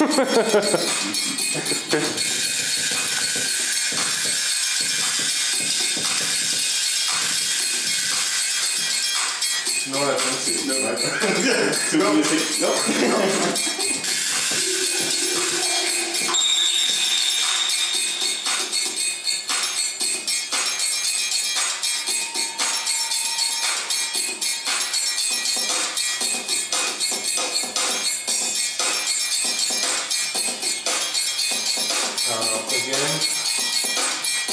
no references. No references. no. no. no. Uh, again,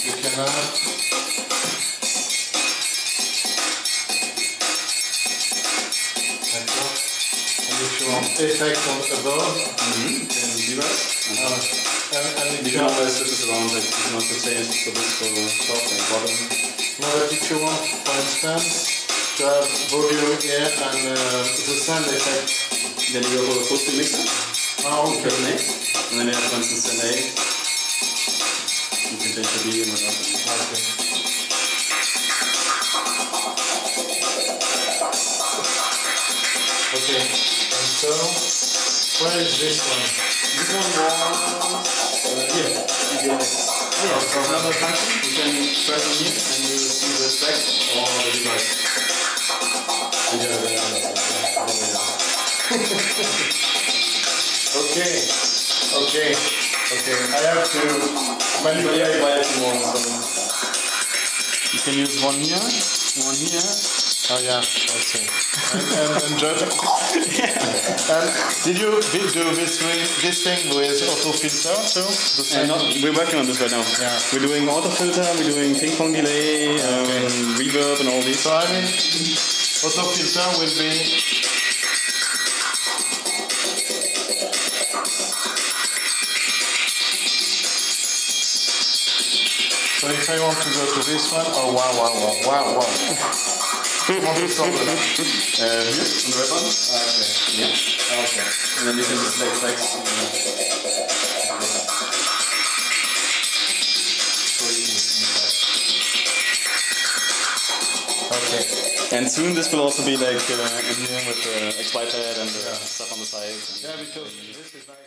you can add. And if you want effect on above, Mm-hmm. Can do that. uh, and, and if You you can always switch this around, like you can also change the width for top and bottom. now that if you want, for instance, to have volume here and uh, the sound effect. Then you go for the full mixer, Ah, okay. and then you have, for instance, an A. You can change the B and whatnot. Okay. And so, where is this one? This one was uh, here. Oh yeah, so another function. You can press on here and you see the track or the device. Yeah, yeah, yeah, Okay, okay, okay. I have to So yeah, manipulate. buy a few more. So you can use one here, one here. Oh yeah, I see. And, and, and just. and did you do this thing, this thing with auto filter too? The And not, we're working on this right now. Yeah. We're doing auto filter, we're doing ping pong delay, um, reverb, and all these. So I mean, auto filter will be. So if I want to go to this one, oh wow, wow, wow, wow, wow. Want to stop it. Uh, here on the red one. Okay. Yeah. Okay. And then you can just tracks. uh, Okay. And soon this will also be like uh, in here with the XY pad and the stuff on the side. Yeah, because this is like.